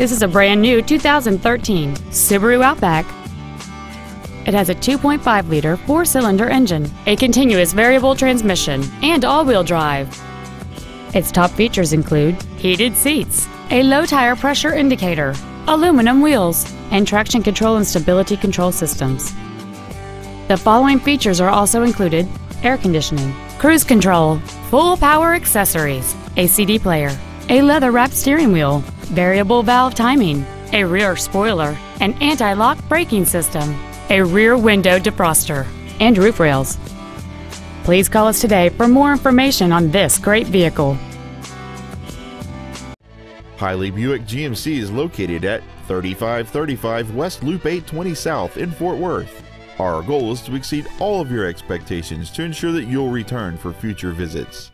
This is a brand new 2013 Subaru Outback. It has a 2.5-liter four-cylinder engine, a continuous variable transmission, and all-wheel drive. Its top features include heated seats, a low tire pressure indicator, aluminum wheels, and traction control and stability control systems. The following features are also included air conditioning, cruise control, full power accessories, a CD player, a leather wrapped steering wheel, variable valve timing, a rear spoiler, an anti lock braking system, a rear window defroster, and roof rails. Please call us today for more information on this great vehicle. Hiley Buick GMC is located at 3535 West Loop 820 South in Fort Worth. Our goal is to exceed all of your expectations to ensure that you'll return for future visits.